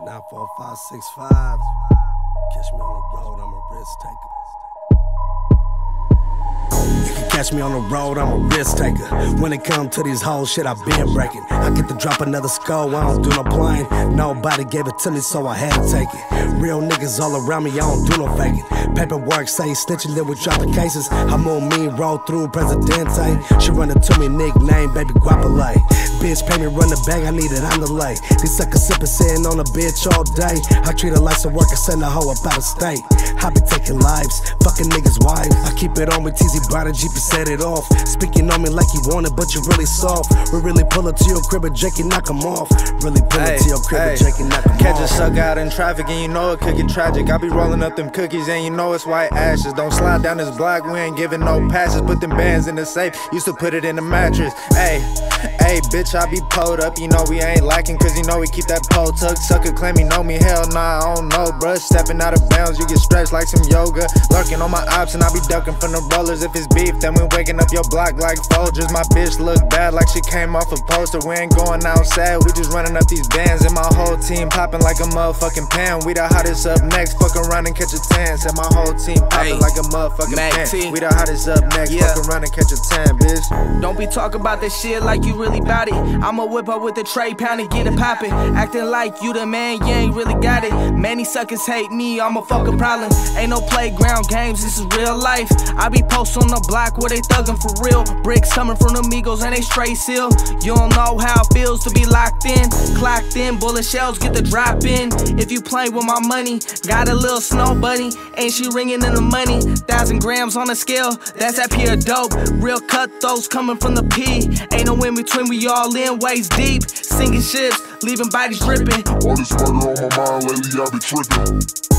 Nine four five six five. Catch me on the road, I'm a risk taker. You catch me on the road, I'm a risk taker. When it come to these hoes, shit, I been breaking. I get to drop another skull, I don't do no playing. Nobody gave it to me, so I had to take it. Real niggas all around me, I don't do no faking. Paperwork say snitching, then we drop the cases. I'm on me, roll through Presidente. She running to me, nickname, baby Guapale. Bitch, pay me run the bag, I need it on the lay. These suckers sipping, sitting on a bitch all day. I treat her like some work and send a hoe up out of state. I be taking lives, fucking niggas' wives. I keep it on with Teezy and Jeep and set it off. Speaking on me like you want it, but you really soft. We really pull up to your crib and Jake and knock 'em off. Really pull up to your crib and Jake and suck out in traffic and you know it could get tragic. I be rolling up them cookies and you know it's white ashes. Don't slide down this block, we ain't giving no passes. Put them bands in the safe, used to put it in the mattress. Hey, hey, bitch, I be pulled up. You know we ain't lacking, cause you know we keep that pole tuck. Sucker claim he know me, hell nah, I don't know, bruh. Stepping out of bounds, you get stretched like some yoga. Lurking on my ops and I be ducking from the rollers. If it's beef, then we waking up your block like Folgers. My bitch look bad like she came off a poster. We ain't going outside, we just running up these bands. And my whole team popping like a motherfucking pan. We the hottest up next, fuck around and catch a tan. Said my whole team popping Hey, like a motherfucking Mac pan. T. We the hottest up next, Yeah. fuck around and catch a tan, bitch. Don't be talking about that shit like you really bout it. I'ma whip up with the tray pound and get it poppin'. Acting like you the man, you ain't really got it. Many suckers hate me, I'm a fucking problem. Ain't no playground games, this is real life. I be post on the block where they thuggin' for real. Bricks coming from the Migos and they straight seal. You don't know how it feels to be locked in. Clocked in, bullet shells get the drop in. If you play with my money, got a little snow bunny. Ain't she ringing in the money? Thousand grams on the scale, that's that pure dope. Real cutthroats coming from the P. Ain't no in between, we all in waist deep. Sinking ships, leaving bodies dripping. All this murder on my mind lately, I be tripping.